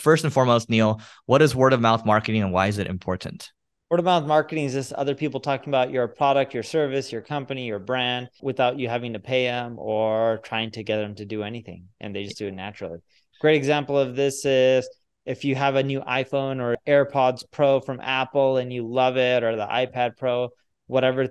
first and foremost, Neil, what is word of mouth marketing and why is it important? Word of mouth marketing is just other people talking about your product, your service, your company, your brand without you having to pay them or trying to get them to do anything. And they just do it naturally. Great example of this is if you have a new iPhone or AirPods Pro from Apple and you love it, or the iPad Pro, whatever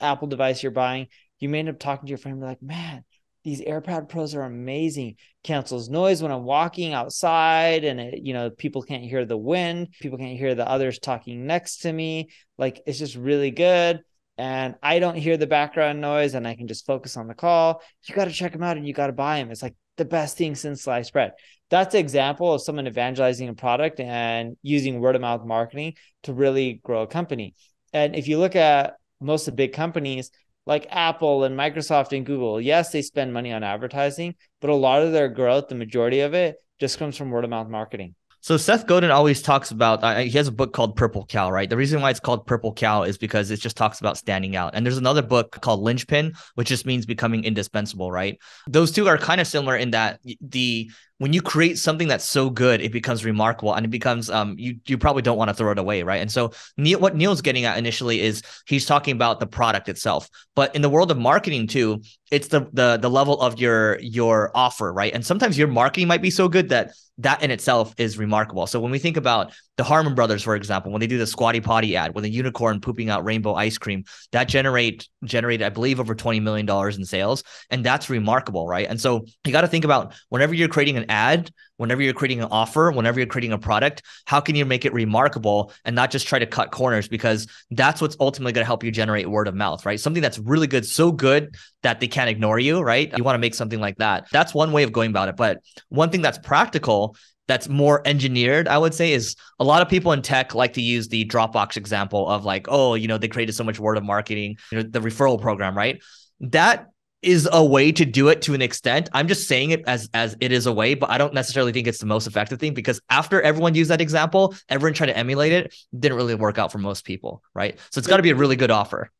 Apple device you're buying, you may end up talking to your friend and be like, man, these AirPod Pros are amazing. Cancels noise when I'm walking outside, and it, you know people can't hear the wind. People can't hear the others talking next to me. Like it's just really good, and I don't hear the background noise, and I can just focus on the call. You got to check them out, and you got to buy them. It's like the best thing since sliced bread. That's an example of someone evangelizing a product and using word of mouth marketing to really grow a company. And if you look at most of the big companies, like Apple and Microsoft and Google, yes, they spend money on advertising, but a lot of their growth, the majority of it, just comes from word of mouth marketing. So Seth Godin always talks about uh, he has a book called Purple Cow, right? The reason why it's called Purple Cow is because it just talks about standing out. And there's another book called Linchpin, which just means becoming indispensable, right? Those two are kind of similar in that the when you create something that's so good, it becomes remarkable and it becomes um you you probably don't want to throw it away, right? And so Neil, what Neil's getting at initially is he's talking about the product itself, but in the world of marketing too, it's the the the level of your your offer, right? And sometimes your marketing might be so good that that in itself is remarkable. So when we think about the Harmon brothers, for example, when they do the squatty potty ad with a unicorn pooping out rainbow ice cream, that generate generated, I believe, over $20 million in sales. And that's remarkable, right? And so you got to think about whenever you're creating an ad, whenever you're creating an offer, whenever you're creating a product, how can you make it remarkable and not just try to cut corners? Because that's what's ultimately going to help you generate word of mouth, right? Something that's really good, so good that they can't ignore you, right? You want to make something like that. That's one way of going about it. But one thing that's practical that's more engineered, I would say, is a lot of people in tech like to use the Dropbox example of like, oh, you know, they created so much word of marketing, you know, the referral program, right? That is a way to do it to an extent. I'm just saying it as as it is a way, but I don't necessarily think it's the most effective thing because after everyone used that example, everyone tried to emulate it, didn't really work out for most people, right? So it's got to be a really good offer.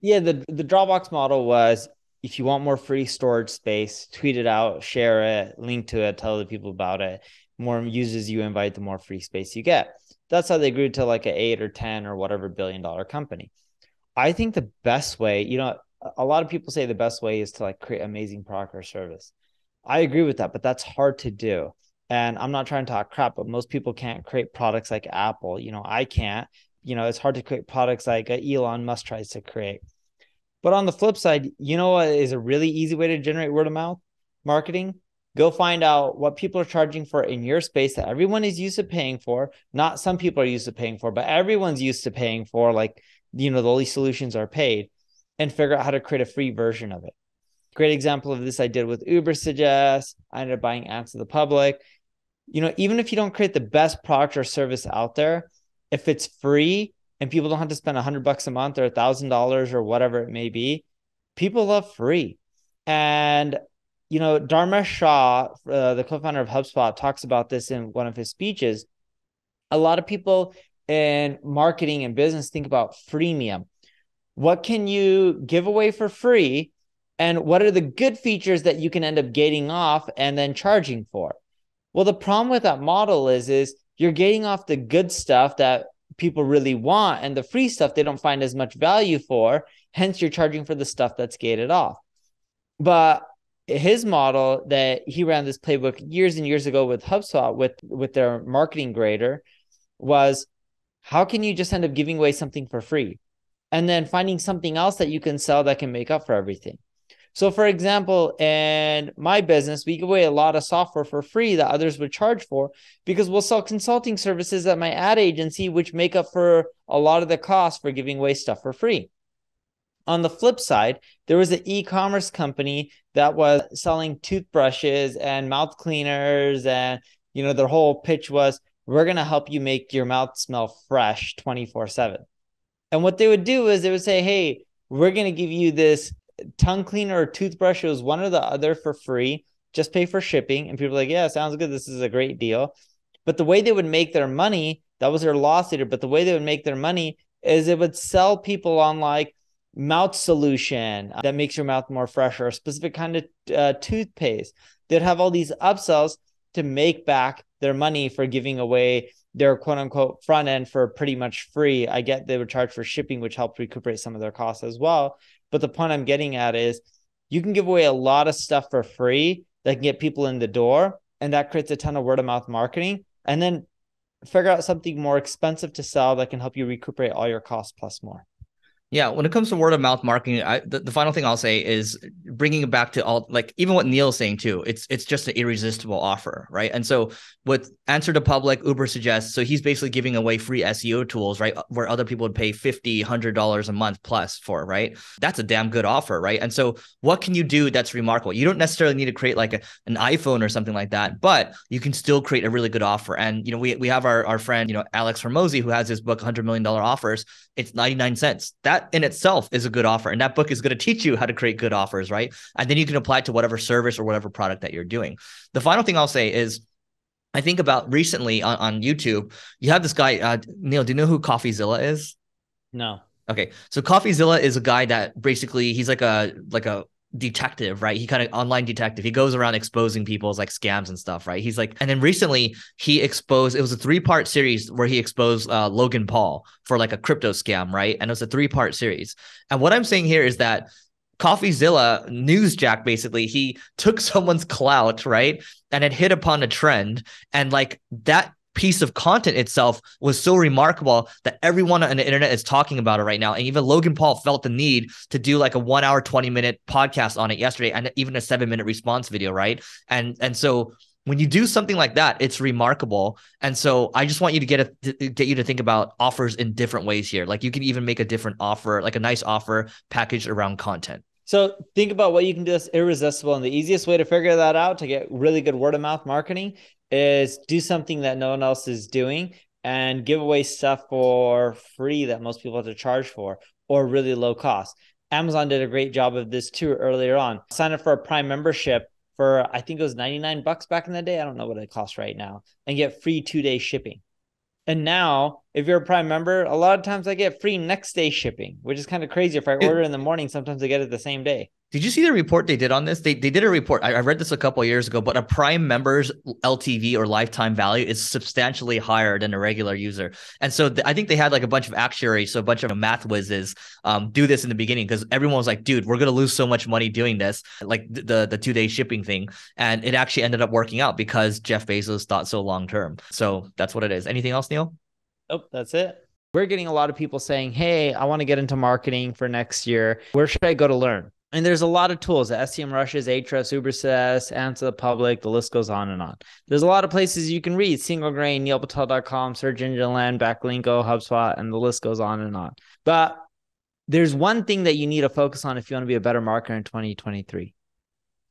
Yeah, the the Dropbox model was if you want more free storage space, tweet it out, share it, link to it, tell other people about it. More users you invite, the more free space you get. That's how they grew to like an eight or 10 or whatever billion dollar company. I think the best way, you know, a lot of people say the best way is to like create amazing product or service. I agree with that, but that's hard to do. And I'm not trying to talk crap, but most people can't create products like Apple. You know, I can't. You know, it's hard to create products like uh, Elon Musk tries to create. But on the flip side, you know what is a really easy way to generate word of mouth marketing? Go find out what people are charging for in your space that everyone is used to paying for. Not some people are used to paying for, but everyone's used to paying for. Like, you know, the only solutions are paid and figure out how to create a free version of it. Great example of this I did with Ubersuggest. I ended up buying Answer the Public. You know, even if you don't create the best product or service out there, if it's free and people don't have to spend a hundred bucks a month or a thousand dollars or whatever it may be, people love free. And you know, Dharmesh Shah, uh, the co-founder of HubSpot, talks about this in one of his speeches. A lot of people in marketing and business think about freemium what can you give away for free? And what are the good features that you can end up gating off and then charging for? Well, the problem with that model is, is you're gating off the good stuff that people really want and the free stuff they don't find as much value for. Hence, you're charging for the stuff that's gated off. But his model that he ran this playbook years and years ago with HubSpot with with their marketing grader was how can you just end up giving away something for free? and then finding something else that you can sell that can make up for everything. So, for example, in my business, we give away a lot of software for free that others would charge for because we'll sell consulting services at my ad agency, which make up for a lot of the cost for giving away stuff for free. On the flip side, there was an e commerce company that was selling toothbrushes and mouth cleaners. And, you know, their whole pitch was, we're going to help you make your mouth smell fresh 24 7. And what they would do is they would say, hey, we're going to give you this tongue cleaner or toothbrush. It was one or the other for free. Just pay for shipping. And people like, yeah, sounds good. This is a great deal. But the way they would make their money, that was their loss leader. But the way they would make their money is it would sell people on like mouth solution that makes your mouth more fresh or a specific kind of uh, toothpaste. They'd have all these upsells to make back their money for giving away their quote unquote front end for pretty much free. I get they were charged for shipping, which helped recuperate some of their costs as well. But the point I'm getting at is you can give away a lot of stuff for free that can get people in the door. And that creates a ton of word of mouth marketing. And then figure out something more expensive to sell that can help you recuperate all your costs plus more. Yeah, when it comes to word of mouth marketing, I, the, the final thing I'll say is bringing it back to all like even what Neil's saying too. It's it's just an irresistible offer, right? And so with Answer the Public, Uber suggests so he's basically giving away free SEO tools, right? Uh, where other people would pay 50 hundred dollars a month plus for, right? That's a damn good offer, right? And so what can you do that's remarkable? You don't necessarily need to create like a, an iPhone or something like that, but you can still create a really good offer. And you know, we we have our our friend, you know, Alex Hormozi, who has his book 100 million dollar offers. It's 99 cents. That that in itself is a good offer. And that book is going to teach you how to create good offers, right? And then you can apply it to whatever service or whatever product that you're doing. The final thing I'll say is I think about recently on, on YouTube, you have this guy, uh, Neil, do you know who CoffeeZilla is? No. Okay. So CoffeeZilla is a guy that basically he's like a like a detective, right? He kind of online detective. He goes around exposing people's like scams and stuff, right? He's like, and then recently he exposed. It was a three part series where he exposed uh, Logan Paul for like a crypto scam, right? And it was a three part series. And what I'm saying here is that CoffeeZilla Newsjack basically he took someone's clout, right? And it hit upon a trend and like that piece of content itself was so remarkable that everyone on the internet is talking about it right now. And even Logan Paul felt the need to do like a one hour, 20 minute podcast on it yesterday and even a seven minute response video, right? And and so when you do something like that, it's remarkable. And so I just want you to get a, to get you to think about offers in different ways here. Like you can even make a different offer, like a nice offer packaged around content. So think about what you can do that's irresistible. And the easiest way to figure that out to get really good word of mouth marketing is do something that no one else is doing and give away stuff for free that most people have to charge for or really low cost. Amazon did a great job of this too earlier on. Sign up for a Prime membership for I think it was 99 bucks back in the day. I don't know what it costs right now and get free 2-day shipping. And now, if you're a Prime member, a lot of times I get free next day shipping, which is kind of crazy. If I order in the morning, sometimes I get it the same day. Did you see the report they did on this? They, they did a report. I, I read this a couple years ago, but a Prime member's LTV or lifetime value is substantially higher than a regular user. And so th- I think they had like a bunch of actuaries, so a bunch of math whizzes, um, do this in the beginning because everyone was like, "Dude, we're gonna lose so much money doing this, like the the two day shipping thing." And it actually ended up working out because Jeff Bezos thought so long term. So that's what it is. Anything else, Neil? Oh, that's it. We're getting a lot of people saying, "Hey, I want to get into marketing for next year. Where should I go to learn?" And there's a lot of tools, SEMrush, Ahrefs, Ubersuggest, Answer the Public, the list goes on and on. There's a lot of places you can read, Single Grain, neilpatel.com, Search Engine Land, Backlinko, HubSpot, and the list goes on and on. But there's one thing that you need to focus on if you want to be a better marketer in 2023.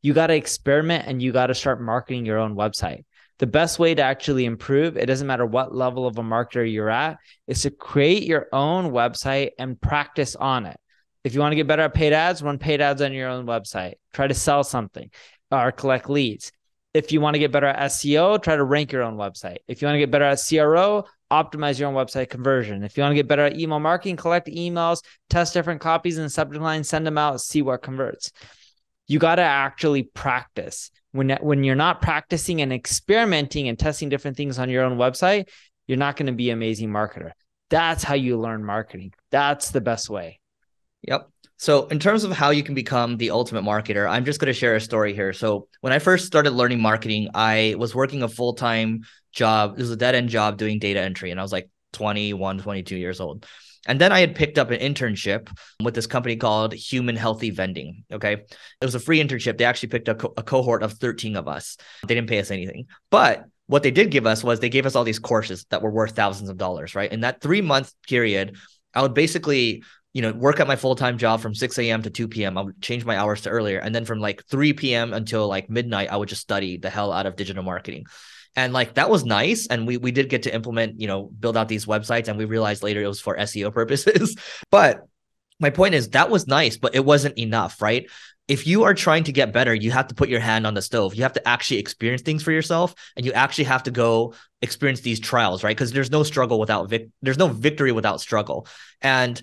You got to experiment and you got to start marketing your own website. The best way to actually improve, it doesn't matter what level of a marketer you're at, is to create your own website and practice on it. If you want to get better at paid ads, run paid ads on your own website. Try to sell something or collect leads. If you want to get better at SEO, try to rank your own website. If you want to get better at CRO, optimize your own website conversion. If you want to get better at email marketing, collect emails, test different copies and subject lines, send them out, see what converts. You got to actually practice. When, when you're not practicing and experimenting and testing different things on your own website, you're not going to be an amazing marketer. That's how you learn marketing. That's the best way. Yep. So, in terms of how you can become the ultimate marketer, I'm just going to share a story here. So, when I first started learning marketing, I was working a full time job. It was a dead end job doing data entry, and I was like 21, 22 years old. And then I had picked up an internship with this company called Human Healthy Vending. Okay. It was a free internship. They actually picked co- a cohort of 13 of us. They didn't pay us anything. But what they did give us was they gave us all these courses that were worth thousands of dollars, right? In that three month period, I would basically you know, work at my full time job from 6 a.m. to 2 p.m. I would change my hours to earlier. And then from like 3 p.m. until like midnight, I would just study the hell out of digital marketing. And like that was nice. And we we did get to implement, you know, build out these websites. And we realized later it was for SEO purposes. but my point is that was nice, but it wasn't enough, right? If you are trying to get better, you have to put your hand on the stove. You have to actually experience things for yourself and you actually have to go experience these trials, right? Because there's no struggle without vic- there's no victory without struggle. And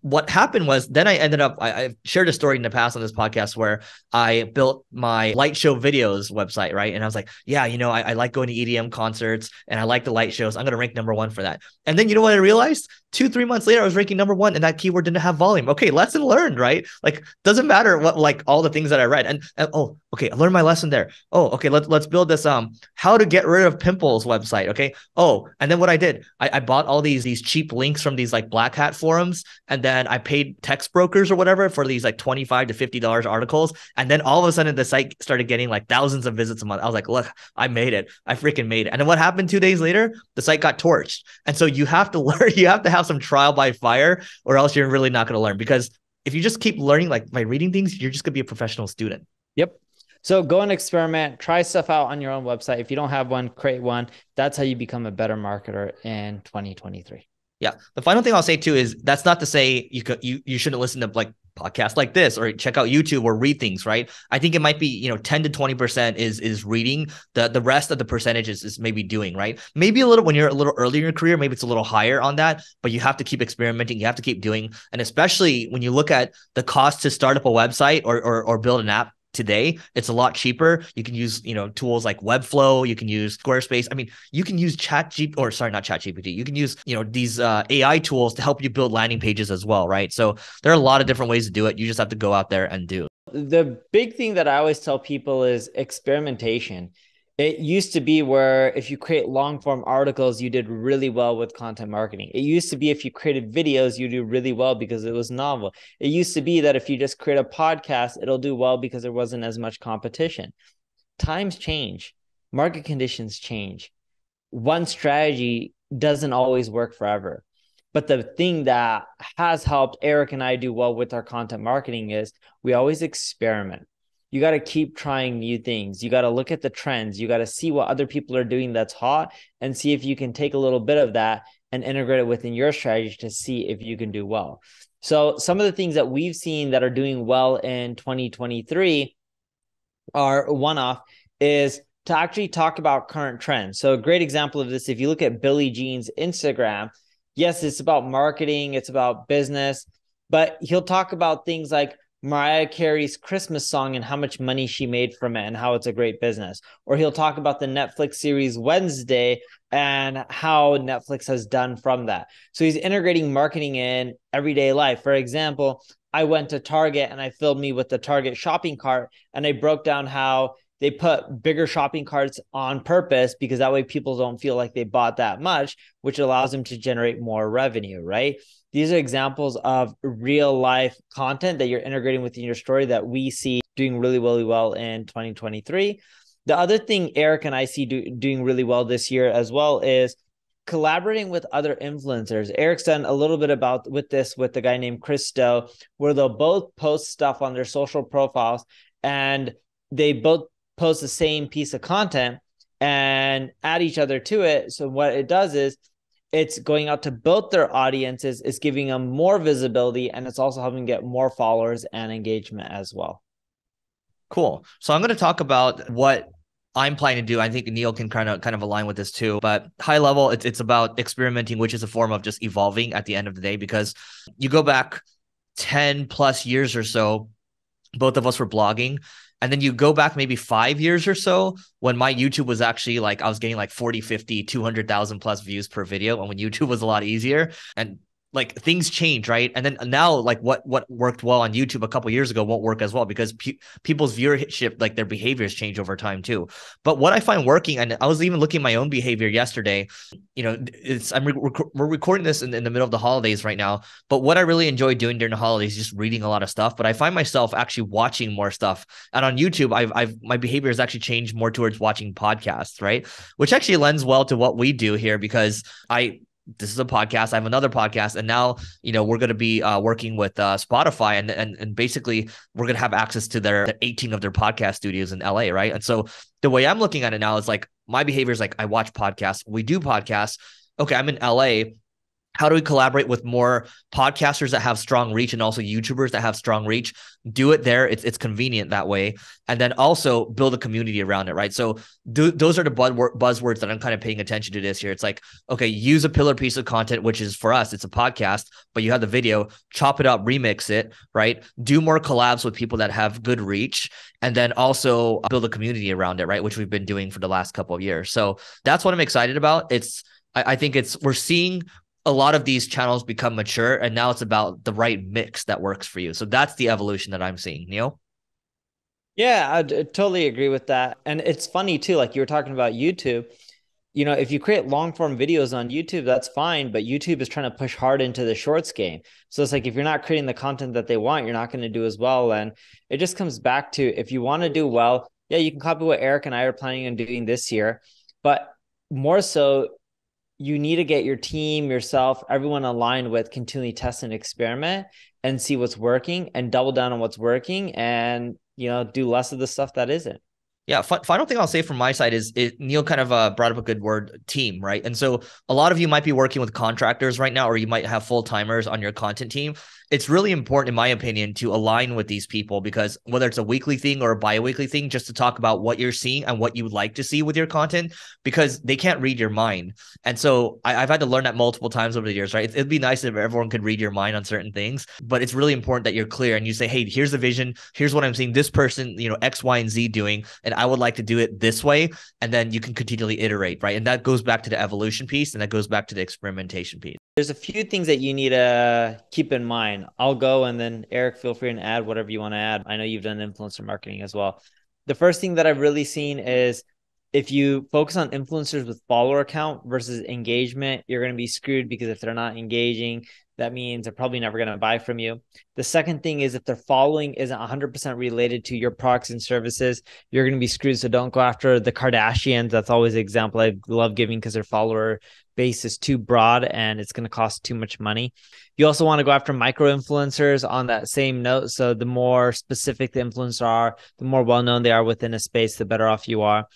what happened was then I ended up I, have shared a story in the past on this podcast where I built my light show videos website, right? And I was like, yeah, you know, I, I like going to EDM concerts and I like the light shows. I'm gonna rank number one for that. And then you know what I realized? Two, three months later, I was ranking number one and that keyword didn't have volume. Okay, lesson learned, right? Like doesn't matter what like all the things that I read. And, and oh, okay, I learned my lesson there. Oh, okay, let's let's build this um how to get rid of pimples website. Okay. Oh, and then what I did, I, I bought all these these cheap links from these like black hat forums and then I paid Textbrokers or whatever for these like 25 to 50 dollars articles. And then all of a sudden the site started getting like thousands of visits a month. I was like look I made it. I freaking made it. And then what happened two days later? The site got torched. And so you have to learn you have to have some trial by fire or else you're really not going to learn. Because if you just keep learning like by reading things you're just going to be a professional student. Yep. So go and experiment, try stuff out on your own website. If you don't have one, create one. That's how you become a better marketer in 2023. Yeah. The final thing I'll say too is that's not to say you could you you shouldn't listen to like podcasts like this or check out YouTube or read things, right? I think it might be, you know, 10 to 20% is is reading. The the rest of the percentages is maybe doing, right? Maybe a little when you're a little earlier in your career, maybe it's a little higher on that, but you have to keep experimenting, you have to keep doing. And especially when you look at the cost to start up a website or or, or build an app today it's a lot cheaper. You can use you know tools like webflow you can use squarespace. I mean you can use chat G or sorry not chat gpt you can use you know these uh, ai tools to help you build landing pages as well right? So there are a lot of different ways to do it. You just have to go out there and do the big thing that i always tell people is experimentation it used to be where if you create long form articles, you did really well with content marketing. It used to be if you created videos, you do really well because it was novel. It used to be that if you just create a podcast, it'll do well because there wasn't as much competition. Times change, market conditions change. One strategy doesn't always work forever. But the thing that has helped Eric and I do well with our content marketing is we always experiment you got to keep trying new things. You got to look at the trends. You got to see what other people are doing that's hot and see if you can take a little bit of that and integrate it within your strategy to see if you can do well. So, some of the things that we've seen that are doing well in 2023 are one off is to actually talk about current trends. So, a great example of this, if you look at Billy Gene's Instagram, yes, it's about marketing, it's about business, but he'll talk about things like Mariah Carey's Christmas song and how much money she made from it and how it's a great business. Or he'll talk about the Netflix series Wednesday and how Netflix has done from that. So he's integrating marketing in everyday life. For example, I went to Target and I filled me with the Target shopping cart and I broke down how they put bigger shopping carts on purpose because that way people don't feel like they bought that much, which allows them to generate more revenue, right? These are examples of real life content that you're integrating within your story that we see doing really, really well in 2023. The other thing Eric and I see do, doing really well this year as well is collaborating with other influencers. Eric's done a little bit about with this with the guy named Chris Do, where they'll both post stuff on their social profiles and they both post the same piece of content and add each other to it. So what it does is it's going out to both their audiences, it's giving them more visibility, and it's also helping get more followers and engagement as well. Cool. So I'm going to talk about what I'm planning to do. I think Neil can kind of kind of align with this too. But high level, it's it's about experimenting, which is a form of just evolving at the end of the day. Because you go back 10 plus years or so, both of us were blogging and then you go back maybe five years or so when my YouTube was actually like, I was getting like 40, 50, 200,000 plus views per video. And when YouTube was a lot easier. And like things change, right? And then now, like what what worked well on YouTube a couple years ago won't work as well because pe- people's viewership, like their behaviors change over time too. But what I find working, and I was even looking at my own behavior yesterday. You know, it's I'm re- we're recording this in, in the middle of the holidays right now. But what I really enjoy doing during the holidays is just reading a lot of stuff. But I find myself actually watching more stuff. And on YouTube, I've I've my behavior has actually changed more towards watching podcasts, right? Which actually lends well to what we do here because I this is a podcast. I have another podcast, and now you know we're going to be uh, working with uh, Spotify, and and and basically we're going to have access to their, their 18 of their podcast studios in LA, right? And so the way I'm looking at it now is like my behavior is like I watch podcasts, we do podcasts. Okay, I'm in LA. How do we collaborate with more podcasters that have strong reach and also YouTubers that have strong reach? Do it there. It's it's convenient that way, and then also build a community around it, right? So do, those are the buzzwords that I'm kind of paying attention to this year. It's like okay, use a pillar piece of content, which is for us, it's a podcast, but you have the video, chop it up, remix it, right? Do more collabs with people that have good reach, and then also build a community around it, right? Which we've been doing for the last couple of years. So that's what I'm excited about. It's I, think it's we're seeing a lot of these channels become mature and now it's about the right mix that works for you. So that's the evolution that I'm seeing, Neil. Yeah, I totally agree with that. And it's funny too, like you were talking about YouTube. You know, if you create long form videos on YouTube, that's fine, but YouTube is trying to push hard into the shorts game. So it's like if you're not creating the content that they want, you're not going to do as well. And it just comes back to if you want to do well, yeah, you can copy what Eric and I are planning on doing this year. But more so, you need to get your team, yourself, everyone aligned with continually test and experiment and see what's working and double down on what's working and you know do less of the stuff that isn't. Yeah, final thing I'll say from my side is it, Neil kind of uh, brought up a good word, team, right? And so a lot of you might be working with contractors right now, or you might have full timers on your content team it's really important, in my opinion, to align with these people because whether it's a weekly thing or a bi-weekly thing, just to talk about what you're seeing and what you would like to see with your content, because they can't read your mind. And so I, have had to learn that multiple times over the years, right? It'd be nice if everyone could read your mind on certain things, but it's really important that you're clear and you say, hey, here's the vision, here's what I'm seeing this person, you know, X, Y, and Z doing, and I would like to do it this way. And then you can continually iterate, right? And that goes back to the evolution piece and that goes back to the experimentation piece. There's a few things that you need to keep in mind. I'll go and then Eric, feel free and add whatever you want to add. I know you've done influencer marketing as well. The first thing that I've really seen is if you focus on influencers with follower count versus engagement, you're going to be screwed because if they're not engaging, that means they're probably never going to buy from you. The second thing is if their following isn't 100% related to your products and services, you're going to be screwed. So don't go after the Kardashians. That's always the example I love giving because their follower base is too broad and it's going to cost too much money. You also want to go after micro influencers on that same note. So the more specific the influencers are, the more well known they are within a space, the better off you are.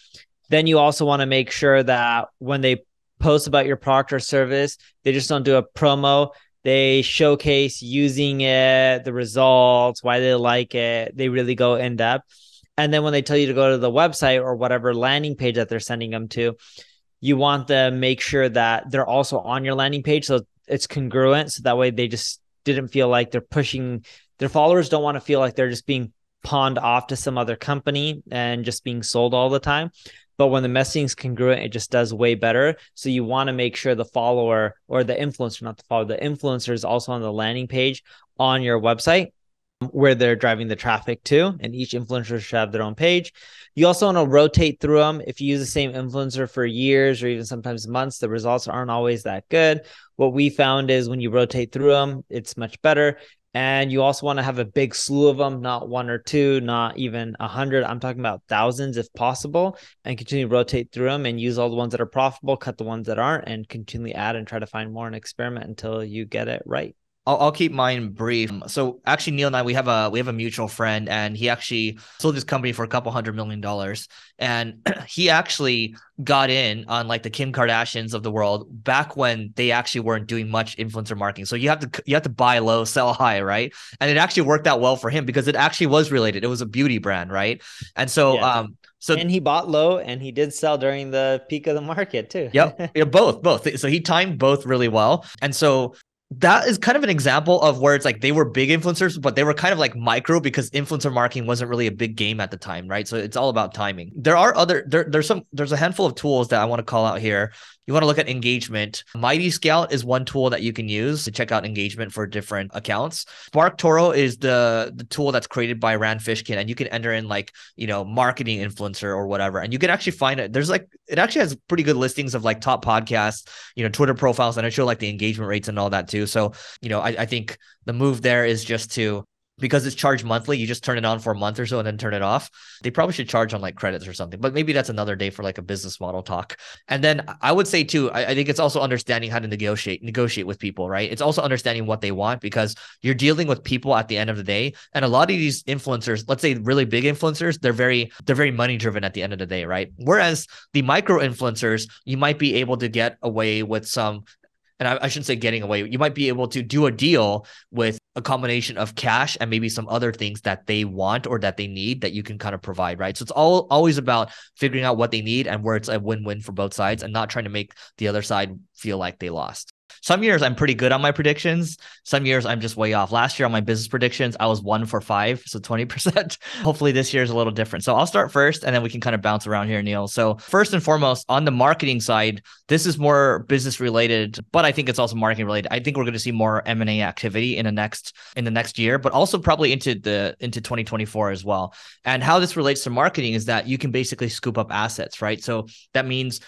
Then you also want to make sure that when they post about your product or service, they just don't do a promo they showcase using it, the results, why they like it. They really go in depth. And then when they tell you to go to the website or whatever landing page that they're sending them to, you want to make sure that they're also on your landing page. So it's congruent. So that way they just didn't feel like they're pushing their followers don't want to feel like they're just being pawned off to some other company and just being sold all the time. But when the messaging is congruent, it just does way better. So you want to make sure the follower or the influencer, not the follower, the influencer is also on the landing page on your website where they're driving the traffic to, and each influencer should have their own page. You also want to rotate through them. If you use the same influencer for years or even sometimes months, the results aren't always that good. What we found is when you rotate through them, it's much better. And you also want to have a big slew of them, not one or two, not even a hundred. I'm talking about thousands if possible, and continue to rotate through them and use all the ones that are profitable, cut the ones that aren't, and continually add and try to find more and experiment until you get it right. I'll, I'll keep mine brief. So actually, Neil and I we have a we have a mutual friend, and he actually sold his company for a couple hundred million dollars, and he actually got in on like the Kim Kardashians of the world back when they actually weren't doing much influencer marketing. So you have to you have to buy low, sell high, right? And it actually worked out well for him because it actually was related. It was a beauty brand, right? And so yeah. um so and he bought low and he did sell during the peak of the market too. yep. Yeah, both, both. So he timed both really well. And so that is kind of an example of where it's like they were big influencers, but they were kind of like micro because influencer marketing wasn't really a big game at the time, right? So it's all about timing. There are other there, there's some there's a handful of tools that I want to call out here. You want to look at engagement. Mighty Scout is one tool that you can use to check out engagement for different accounts. SparkToro is the the tool that's created by Rand Fishkin, and you can enter in like you know marketing influencer or whatever, and you can actually find it. There's like it actually has pretty good listings of like top podcasts, you know, Twitter profiles, and I show like the engagement rates and all that too. So you know, I, I think the move there is just to because it's charged monthly, you just turn it on for a month or so and then turn it off. They probably should charge on like credits or something, but maybe that's another day for like a business model talk. And then I would say too, I, I, think it's also understanding how to negotiate, negotiate with people, right? It's also understanding what they want because you're dealing with people at the end of the day. And a lot of these influencers, let's say really big influencers, they're very, they're very money driven at the end of the day, right? Whereas the micro influencers, you might be able to get away with some and I, I, shouldn't say getting away. You might be able to do a deal with a combination of cash and maybe some other things that they want or that they need that you can kind of provide, right? So it's all always about figuring out what they need and where it's a win-win for both sides and not trying to make the other side feel like they lost. Some years I'm pretty good on my predictions. Some years I'm just way off. Last year on my business predictions, I was one for five, so 20%. Hopefully this year is a little different. So I'll start first and then we can kind of bounce around here, Neil. So, first and foremost, on the marketing side, this is more business related, but I think it's also marketing related. I think we're going to see more M&A activity in the next in the next year, but also probably into the into 2024 as well. And how this relates to marketing is that you can basically scoop up assets, right? So that means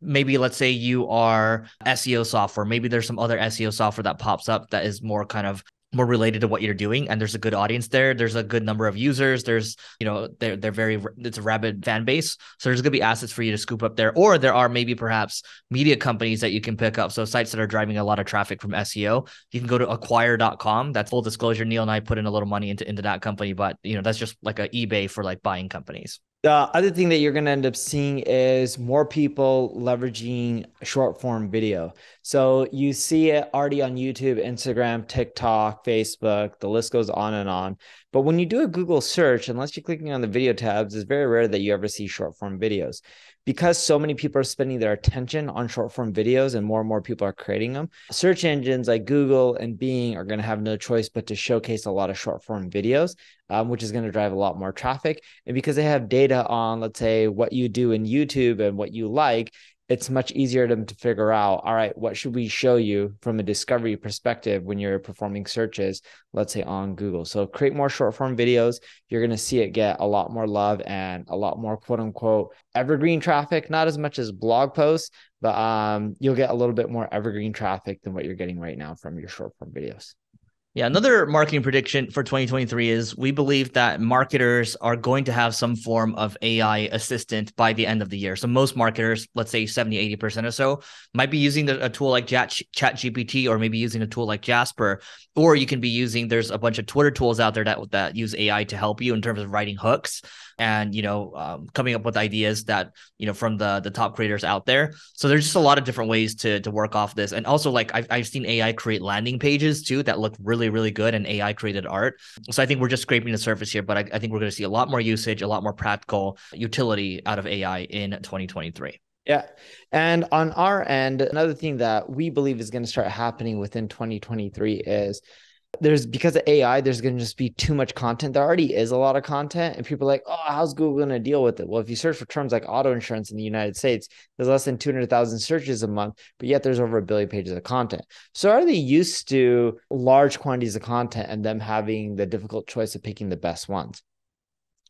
maybe let's say you are SEO software, maybe there's some other SEO software that pops up that is more kind of more related to what you're doing and there's a good audience there. There's a good number of users. There's you know they're they're very it's a rabid fan base. So there's going to be assets for you to scoop up there or there are maybe perhaps media companies that you can pick up. So sites that are driving a lot of traffic from SEO you can go to acquire.com that's full disclosure. Neil and I put in a little money into into that company but you know that's just like a eBay for like buying companies the other thing that you're going to end up seeing is more people leveraging short form video. So you see it already on YouTube, Instagram, TikTok, Facebook, the list goes on and on. But when you do a Google search, unless you're clicking on the video tabs, it's very rare that you ever see short form videos because so many people are spending their attention on short form videos and more and more people are creating them, search engines like Google and Bing are going to have no choice but to showcase a lot of short form videos, um, which is going to drive a lot more traffic. And because they have data on, let's say, what you do in YouTube and what you like, it's much easier to to figure out all right what should we show you from a discovery perspective when you're performing searches let's say on google. So create more short form videos. You're going to see it get a lot more love and a lot more quote unquote evergreen traffic. Not as much as blog posts but um, you'll get a little bit more evergreen traffic than what you're getting right now from your short form videos yeah, another marketing prediction for 2023 is we believe that marketers are going to have some form of AI assistant by the end of the year. So most marketers, let's say 70, 80% or so, might be using a tool like Chat, Chat GPT or maybe using a tool like Jasper. Or you can be using, there's a bunch of Twitter tools out there that, that use AI to help you in terms of writing hooks and you know um, coming up with ideas that you know from the the top creators out there. So there's just a lot of different ways to to work off this. And also like I've, I've seen ai create landing pages too that look really really good and ai created art. So i think we're just scraping the surface here but i, I think we're going to see a lot more usage a lot more practical utility out of ai in 2023 yeah. And on our end, another thing that we believe is going to start happening within 2023 is there's because of AI, there's going to just be too much content. There already is a lot of content, and people are like, oh, how's Google going to deal with it? Well, if you search for terms like auto insurance in the United States, there's less than 200,000 searches a month, but yet there's over a billion pages of content. So are they used to large quantities of content and them having the difficult choice of picking the best ones?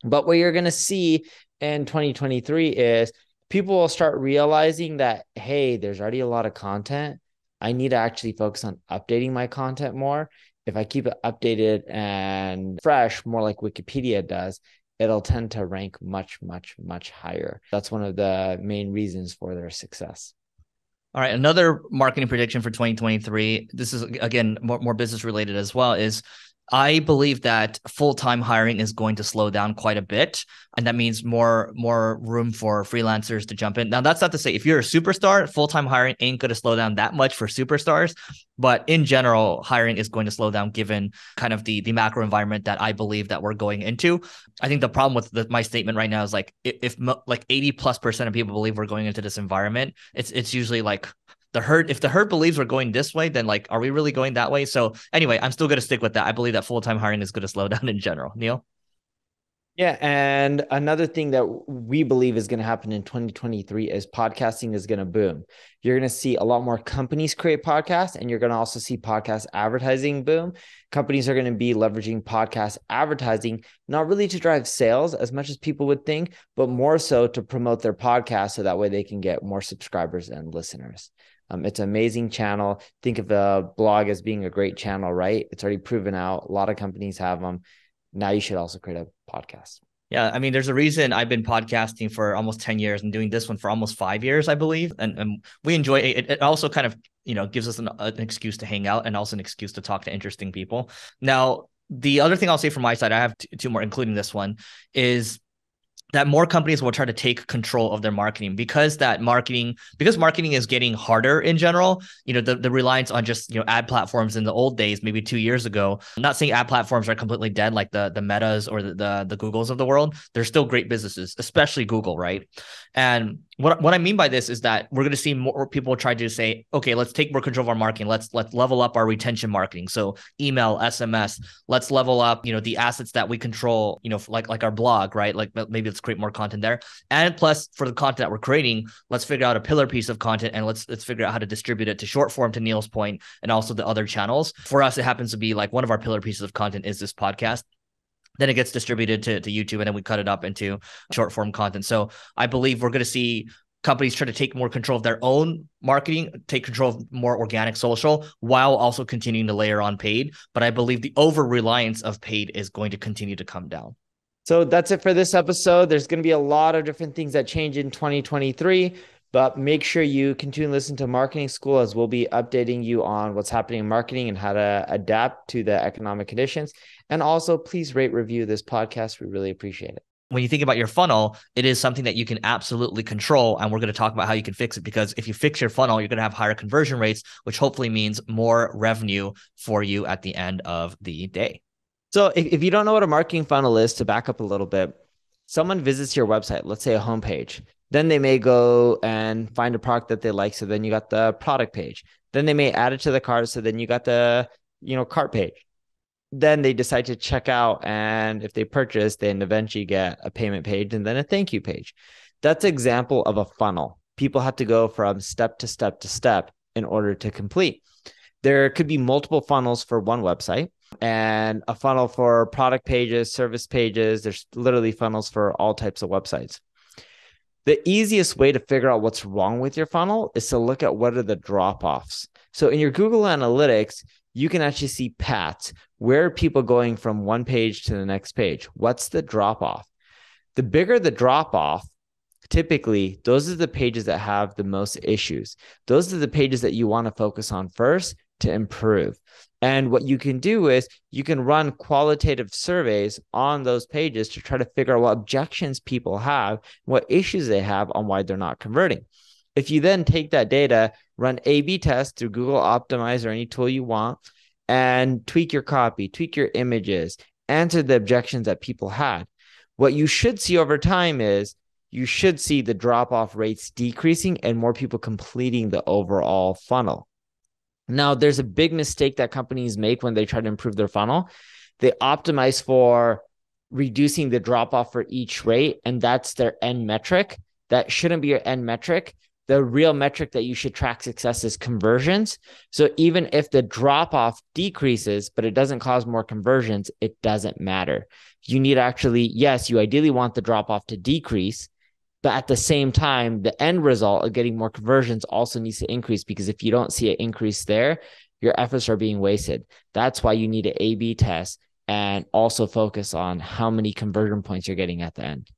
But what you're going to see in 2023 is people will start realizing that, hey, there's already a lot of content. I need to actually focus on updating my content more if I keep it updated and fresh, more like Wikipedia does, it'll tend to rank much, much, much higher. That's one of the main reasons for their success. All right, another marketing prediction for 2023. This is again more, more business related as well. Is I believe that full-time hiring is going to slow down quite a bit, and that means more more room for freelancers to jump in. Now, that's not to say if you're a superstar, full-time hiring ain't going to slow down that much for superstars, but in general, hiring is going to slow down given kind of the the macro environment that I believe that we're going into. I think the problem with the, my statement right now is like if, if like 80 plus percent of people believe we're going into this environment, it's it's usually like the herd if the herd believes we're going this way then like are we really going that way? So anyway i'm still going to stick with that. I believe that full-time hiring is going to slow down in general. Neil yeah and another thing that we believe is going to happen in 2023 is podcasting is going to boom you're going to see a lot more companies create podcasts and you're going to also see podcast advertising boom companies are going to be leveraging podcast advertising not really to drive sales as much as people would think but more so to promote their podcast so that way they can get more subscribers and listeners um, it's an amazing channel. Think of the blog as being a great channel, right? It's already proven out. A lot of companies have them. Now you should also create a podcast. Yeah, I mean, there's a reason I've been podcasting for almost 10 years and doing this one for almost five years, I believe. And, and we enjoy it. It also kind of, you know, gives us an, an excuse to hang out and also an excuse to talk to interesting people. Now, the other thing I'll say from my side, I have t- two more, including this one, is that more companies will try to take control of their marketing because that marketing because marketing is getting harder in general you know the, the reliance on just you know ad platforms in the old days maybe two years ago. I'm not saying ad platforms are completely dead like the the metas or the, the the googles of the world. They're still great businesses especially google right and what, what I mean by this is that we're going to see more people try to say, okay, let's take more control of our marketing. Let's let's level up our retention marketing. So email, SMS. Let's level up, you know, the assets that we control. You know, like like our blog, right? Like maybe let's create more content there. And plus, for the content that we're creating, let's figure out a pillar piece of content and let's let's figure out how to distribute it to short form to Neil's point and also the other channels. For us, it happens to be like one of our pillar pieces of content is this podcast then it gets distributed to, to YouTube and then we cut it up into short form content. So I believe we're going to see companies try to take more control of their own marketing, take control of more organic social while also continuing to layer on paid. But I believe the over reliance of paid is going to continue to come down. So that's it for this episode. There's going to be a lot of different things that change in 2023. But make sure you continue to listen to Marketing School as we'll be updating you on what's happening in marketing and how to adapt to the economic conditions. And also, please rate, review this podcast. We really appreciate it. When you think about your funnel, it is something that you can absolutely control. And we're going to talk about how you can fix it because if you fix your funnel, you're going to have higher conversion rates, which hopefully means more revenue for you at the end of the day. So, if, if you don't know what a marketing funnel is, to back up a little bit, someone visits your website, let's say a homepage. Then they may go and find a product that they like. So then you got the product page. Then they may add it to the cart. So then you got the, you know, cart page then they decide to check out and if they purchase then eventually get a payment page and then a thank you page. That's example of a funnel. People have to go from step to step to step in order to complete. There could be multiple funnels for one website and a funnel for product pages service pages. There's literally funnels for all types of websites. The easiest way to figure out what's wrong with your funnel is to look at what are the drop offs so in your google analytics you can actually see paths. Where are people going from one page to the next page? What's the drop off? The bigger the drop off, typically those are the pages that have the most issues. Those are the pages that you want to focus on first to improve. And what you can do is you can run qualitative surveys on those pages to try to figure out what objections people have, what issues they have on why they're not converting. If you then take that data, run A B tests through Google Optimize or any tool you want, and tweak your copy, tweak your images, answer the objections that people had. What you should see over time is you should see the drop off rates decreasing and more people completing the overall funnel. Now, there's a big mistake that companies make when they try to improve their funnel. They optimize for reducing the drop off for each rate, and that's their end metric. That shouldn't be your end metric the real metric that you should track success is conversions. So even if the drop off decreases, but it doesn't cause more conversions, it doesn't matter. You need actually, yes, you ideally want the drop off to decrease, but at the same time, the end result of getting more conversions also needs to increase because if you don't see an increase there, your efforts are being wasted. That's why you need an A B test and also focus on how many conversion points you're getting at the end.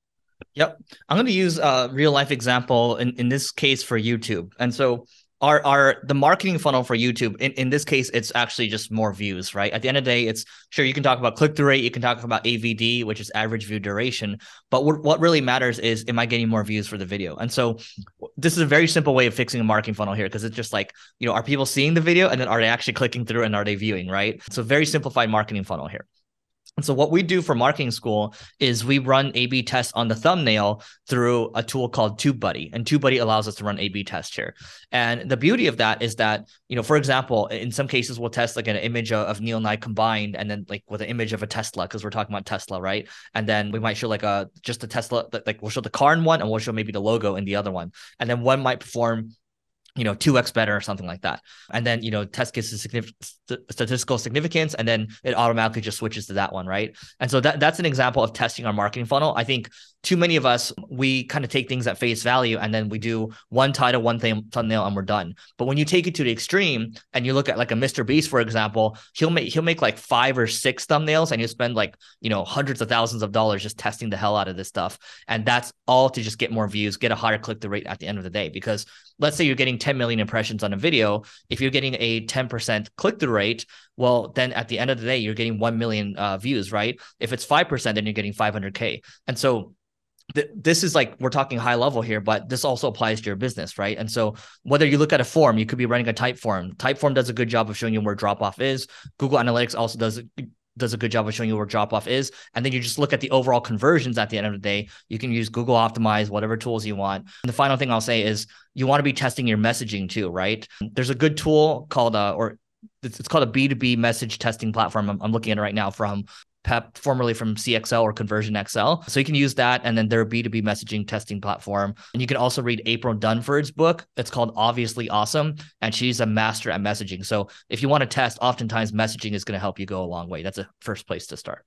Yep. I'm going to use a real life example in, in this case for YouTube. And so our our the marketing funnel for YouTube in, in this case it's actually just more views, right? At the end of the day, it's sure you can talk about click through rate, you can talk about AVD, which is average view duration, but what, what really matters is am I getting more views for the video? And so this is a very simple way of fixing a marketing funnel here because it's just like, you know, are people seeing the video and then are they actually clicking through and are they viewing, right? So very simplified marketing funnel here. And so what we do for marketing school is we run A/B tests on the thumbnail through a tool called TubeBuddy, and TubeBuddy allows us to run A/B tests here. And the beauty of that is that you know, for example, in some cases we'll test like an image of Neil and I combined, and then like with an image of a Tesla because we're talking about Tesla, right? And then we might show like a just a Tesla, like we'll show the car in one, and we'll show maybe the logo in the other one, and then one might perform you know 2x better or something like that. And then you know test gets st- statistical significance and then it automatically just switches to that one right? And so that that's an example of testing our marketing funnel. I think too many of us we kind of take things at face value and then we do one title one thing thumbnail and we're done. But when you take it to the extreme and you look at like a mr beast for example he'll make he'll make like five or six thumbnails and you spend like you know hundreds of thousands of dollars just testing the hell out of this stuff. And that's all to just get more views get a higher click the rate at the end of the day. Because let's say you're getting 10 million impressions on a video if you're getting a 10% click through rate well then at the end of the day you're getting 1 million uh, views right if it's 5% then you're getting 500k and so th- this is like we're talking high level here, but this also applies to your business, right? And so whether you look at a form, you could be running a type Typeform. Typeform does a good job of showing you where drop off is. Google Analytics also does does a good job of showing you where drop off is. And then you just look at the overall conversions at the end of the day. You can use Google Optimize, whatever tools you want. And the final thing I'll say is you want to be testing your messaging too, right? There's a good tool called, uh, or it's, called a B2B message testing platform. I'm, I'm, looking at it right now from Peep, formerly from CXL or Conversion XL. So you can use that. And then their B2B messaging testing platform. And you can also read April Dunford's book. It's called Obviously Awesome. And she's a master at messaging. So if you want to test, oftentimes messaging is going to help you go a long way. That's a first place to start.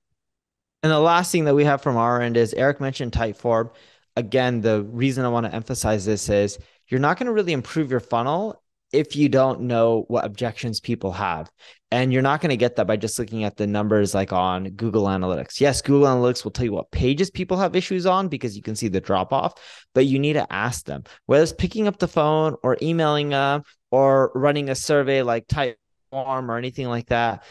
And the last thing that we have from our end is Eric mentioned Typeform. Again, the reason I want to emphasize this is you're not going to really improve your funnel if you don't know what objections people have. And you're not going to get that by just looking at the numbers like on Google Analytics. Yes, Google Analytics will tell you what pages people have issues on because you can see the drop off, but you need to ask them whether it's picking up the phone or emailing them or running a survey like Typeform or anything like that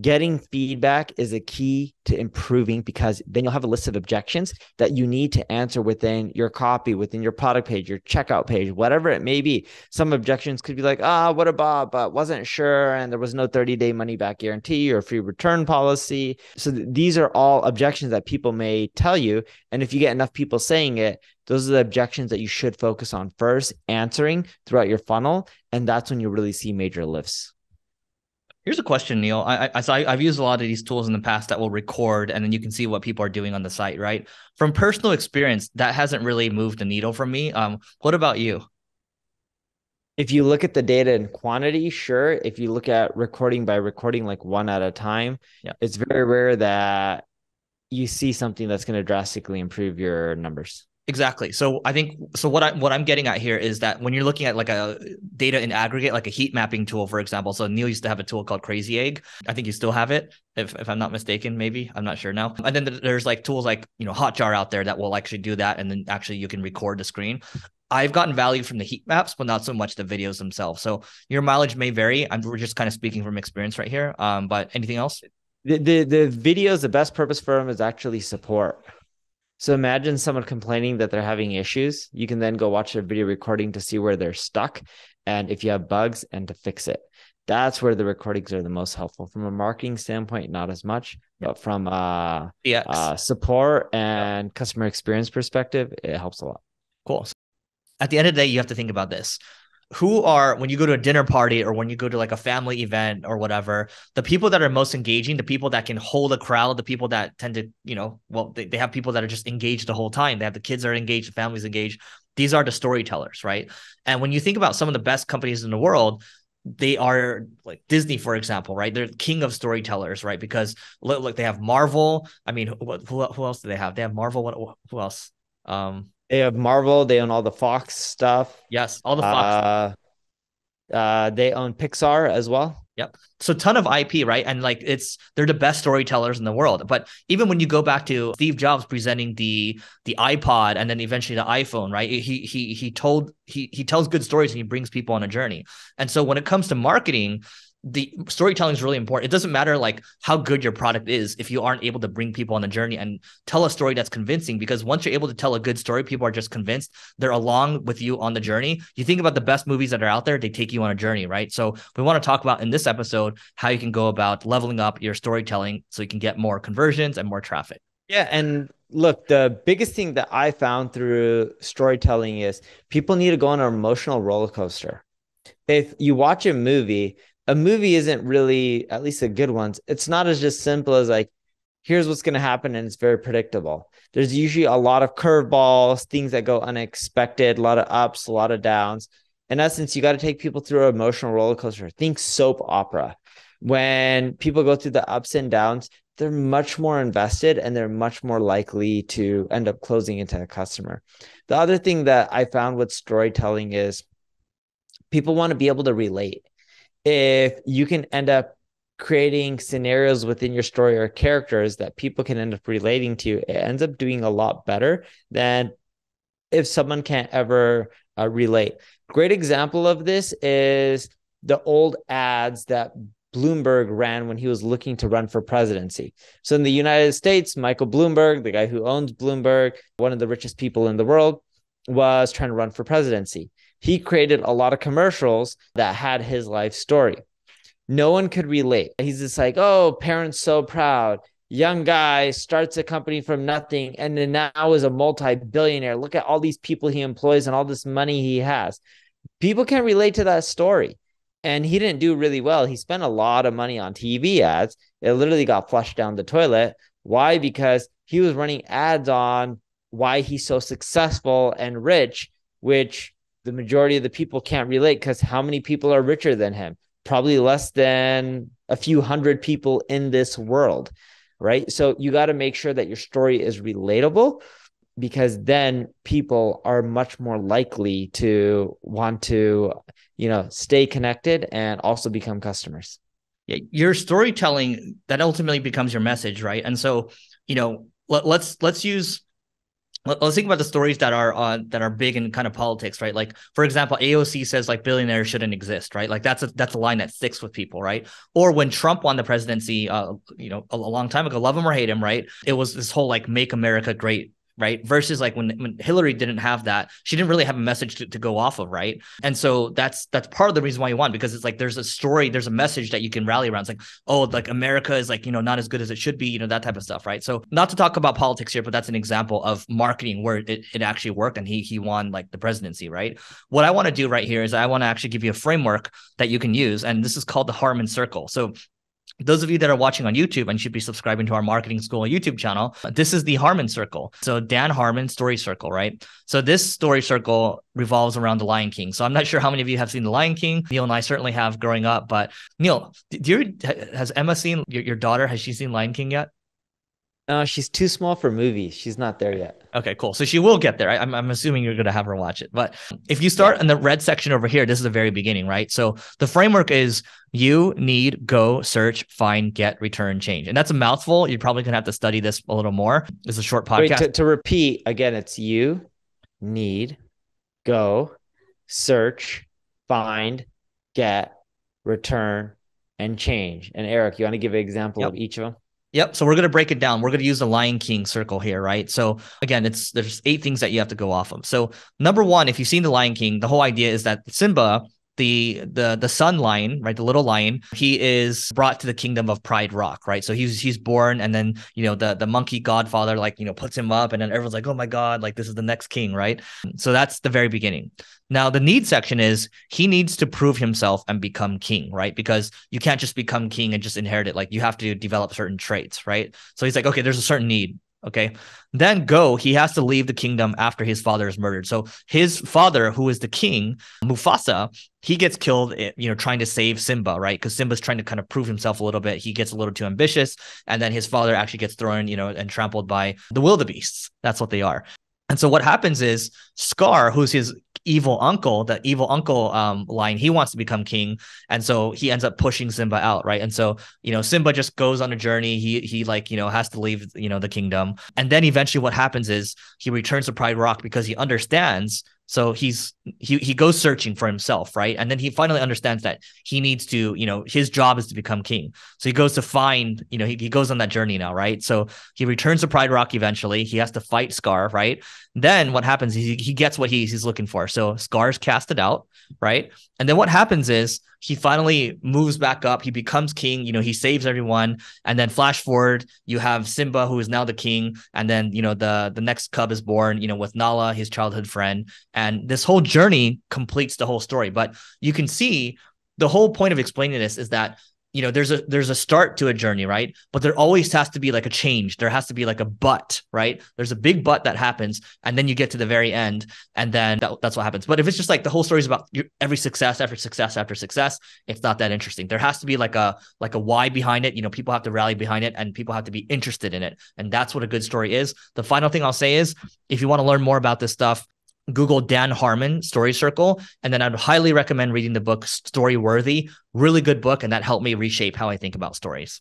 getting feedback is a key to improving because then you'll have a list of objections that you need to answer within your copy, within your product page, your checkout page, whatever it may be. Some objections could be like, ah, oh, what about, but wasn't sure. And there was no 30 day money back guarantee or free return policy. So th- these are all objections that people may tell you. And if you get enough people saying it, those are the objections that you should focus on first, answering throughout your funnel. And that's when you really see major lifts. Here's a question, Neil. I, I so I, have used a lot of these tools in the past that will record, and then you can see what people are doing on the site, right? From personal experience, that hasn't really moved the needle for me. Um, what about you? If you look at the data in quantity, sure. If you look at recording by recording, like one at a time, yeah. it's very rare that you see something that's going to drastically improve your numbers. Exactly. So I think so what I what I'm getting at here is that when you're looking at like a data in aggregate, like a heat mapping tool, for example. So Neil used to have a tool called Crazy Egg. I think you still have it, if if I'm not mistaken, maybe. I'm not sure now. And then there's like tools like, you know, Hotjar out there that will actually do that. And then actually you can record the screen. I've gotten value from the heat maps, but not so much the videos themselves. So your mileage may vary. I'm we're just kind of speaking from experience right here. Um, but anything else? The the, the videos, the best purpose for them is actually support. So imagine someone complaining that they're having issues. You can then go watch a video recording to see where they're stuck and if you have bugs and to fix it. That's where the recordings are the most helpful from a marketing standpoint, not as much, yep. but from uh, uh support and yep. customer experience perspective, it helps a lot. Cool. At the end of the day, you have to think about this who are when you go to a dinner party or when you go to like a family event or whatever the people that are most engaging the people that can hold a crowd the people that tend to you know well they, they have people that are just engaged the whole time they have the kids are engaged the families engaged these are the storytellers right and when you think about some of the best companies in the world they are like Disney, for example, right? They're king of storytellers, right? Because look, look they have Marvel. I mean, who, who, who else do they have? They have Marvel. What? Who else? Um, they have Marvel. They own all the Fox stuff. Yes, all the Fox. Uh, uh, they own Pixar as well. Yep. So ton of IP, right? And like it's they're the best storytellers in the world. But even when you go back to Steve Jobs presenting the the iPod and then eventually the iPhone, right? He he he told he he tells good stories and he brings people on a journey. And so when it comes to marketing, the storytelling is really important. It doesn't matter like how good your product is if you aren't able to bring people on the journey and tell a story that's convincing. Because once you're able to tell a good story, people are just convinced they're along with you on the journey. You think about the best movies that are out there, they take you on a journey, right? So we want to talk about in this episode how you can go about leveling up your storytelling so you can get more conversions and more traffic. Yeah, and look, the biggest thing that I found through storytelling is people need to go on an emotional roller coaster. If you watch a movie, a movie isn't really, at least the good ones, it's not as just simple as like, here's what's going to happen and it's very predictable. There's usually a lot of curveballs, things that go unexpected, a lot of ups, a lot of downs. In essence, you got to take people through an emotional roller coaster. Think soap opera. When people go through the ups and downs, they're much more invested and they're much more likely to end up closing into a customer. The other thing that I found with storytelling is people want to be able to relate if you can end up creating scenarios within your story or characters that people can end up relating to, it ends up doing a lot better than if someone can't ever uh, relate. Great example of this is the old ads that Bloomberg ran when he was looking to run for presidency. So in the United States, Michael Bloomberg, the guy who owns Bloomberg, one of the richest people in the world, was trying to run for presidency. He created a lot of commercials that had his life story. No one could relate. He's just like, oh, parents so proud. Young guy starts a company from nothing and then now is a multi billionaire. Look at all these people he employs and all this money he has. People can relate to that story and he didn't do really well. He spent a lot of money on TV ads. It literally got flushed down the toilet. Why? Because he was running ads on why he's so successful and rich, which the majority of the people can't relate because how many people are richer than him? Probably less than a few hundred people in this world, right? So you got to make sure that your story is relatable because then people are much more likely to want to you know stay connected and also become customers yeah, your storytelling that ultimately becomes your message right and so you know let, let's let's use let's think about the stories that are uh, that are big in kind of politics, right? Like for example, AOC says like billionaires shouldn't exist, right? Like that's a that's a line that sticks with people, right? Or when Trump won the presidency, uh, you know, a, a long time ago, love him or hate him, right? It was this whole like make America great right? Versus like when, when hillary didn't have that she didn't really have a message to, to go off of right? And so that's that's part of the reason why you won because it's like there's a story there's a message that you can rally around. It's like oh like america is like you know not as good as it should be you know that type of stuff right? So not to talk about politics here but that's an example of marketing where it, it actually worked and he he won like the presidency right? What i want to do right here is i want to actually give you a framework that you can use and this is called the harmon circle. So those of you that are watching on YouTube and should be subscribing to our marketing school YouTube channel, this is the Harmon Circle. So Dan Harmon story circle, right? So this story circle revolves around the Lion King. So I'm not sure how many of you have seen the Lion King. Neil and I certainly have growing up, but Neil, do you, has Emma seen your, your daughter? Has she seen Lion King yet? No, she's too small for movies. She's not there yet. Okay, cool. So she will get there. I, am I'm assuming you're going to have her watch it. But if you start yeah. in the red section over here, this is the very beginning, right? So the framework is you need, go, search, find, get, return, change. And that's a mouthful. You're probably going to have to study this a little more. It's a short podcast. Wait, to, to repeat, again, it's you need, go, search, find, get, return, and change. And Eric, you want to give an example yep. of each of them? Yep. So we're going to break it down. We're going to use the Lion King circle here, right? So again, it's there's eight things that you have to go off of. So number one, if you've seen the Lion King, the whole idea is that Simba the the the son lion, right, the little lion, he is brought to the kingdom of Pride Rock, right? So he's he's born, and then you know the the monkey godfather like you know puts him up, and then everyone's like, oh my god, like this is the next king, right? So that's the very beginning. Now the need section is he needs to prove himself and become king, right? Because you can't just become king and just inherit it. Like you have to develop certain traits, right? So he's like, okay, there's a certain need. Okay. Then go, he has to leave the kingdom after his father is murdered. So his father, who is the king, Mufasa, he gets killed, eh, you know, trying to save Simba, right? Because Simba's trying to kind of prove himself a little bit. He gets a little too ambitious. And then his father actually gets thrown, you know, and trampled by the wildebeests. That's what they are. And so what happens is Scar, who's his evil uncle, the evil uncle um, line, he wants to become king, and so he ends up pushing Simba out, right? And so you know Simba just goes on a journey. He he like you know has to leave you know the kingdom, and then eventually what happens is he returns to Pride Rock because he understands so he's he he goes searching for himself, right? And then he finally understands that he needs to, you know, his job is to become king. So he goes to find, you know, he, he goes on that journey now, right? So he returns to Pride Rock eventually. He has to fight Scar, right? Then what happens is he, he gets what he's, he's looking for. So Scar's casted out, right? And then what happens is he finally moves back up. He becomes king. You know, he saves everyone. And then flash forward, you have Simba, who is now the king. And then, you know, the the next cub is born, you know, with Nala, his childhood friend. And this whole journey completes the whole story. But you can see the whole point of explaining this is that you know there's a there's a start to a journey right? But there always has to be like a change. There has to be like a but right? There's a big but that happens and then you get to the very end and then that, that's what happens. But if it's just like the whole story is about your, every success after success after success it's not that interesting. There has to be like a like a why behind it. You know people have to rally behind it and people have to be interested in it. And that's what a good story is. The final thing i'll say is if you want to learn more about this stuff Google Dan Harmon Story Circle, and then I'd highly recommend reading the book Story Worthy. Really good book, and that helped me reshape how I think about stories.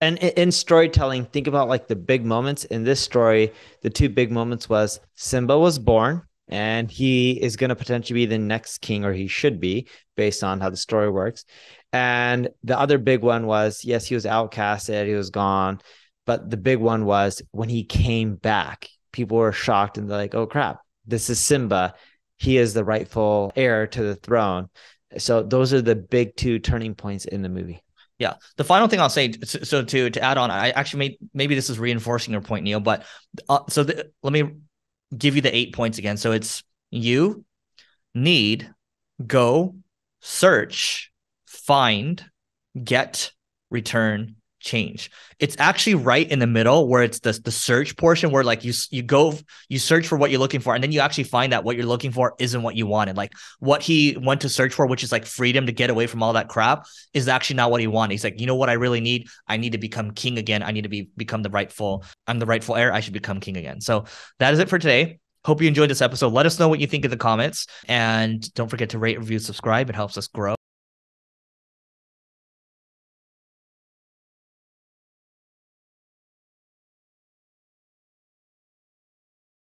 And in storytelling, think about like the big moments in this story. The two big moments was Simba was born, and he is going to potentially be the next king, or he should be, based on how the story works. And the other big one was yes, he was outcasted, he was gone. But the big one was when he came back, people were shocked and they're like, oh crap, this is Simba. He is the rightful heir to the throne. So those are the big two turning points in the movie. Yeah. The final thing I'll say, so to to add on, I actually made maybe this is reinforcing your point, Neil. But uh, so the, let me give you the eight points again. So it's you need, go, search, find, get, return, change. It's actually right in the middle where it's the the search portion where like you you go you search for what you're looking for and then you actually find that what you're looking for isn't what you wanted. Like what he went to search for, which is like freedom to get away from all that crap, is actually not what he wanted. He's like, you know what I really need? I need to become king again. I need to be become the rightful. I'm the rightful heir. I should become king again. So that is it for today. Hope you enjoyed this episode. Let us know what you think in the comments. And don't forget to rate, review, subscribe. It helps us grow.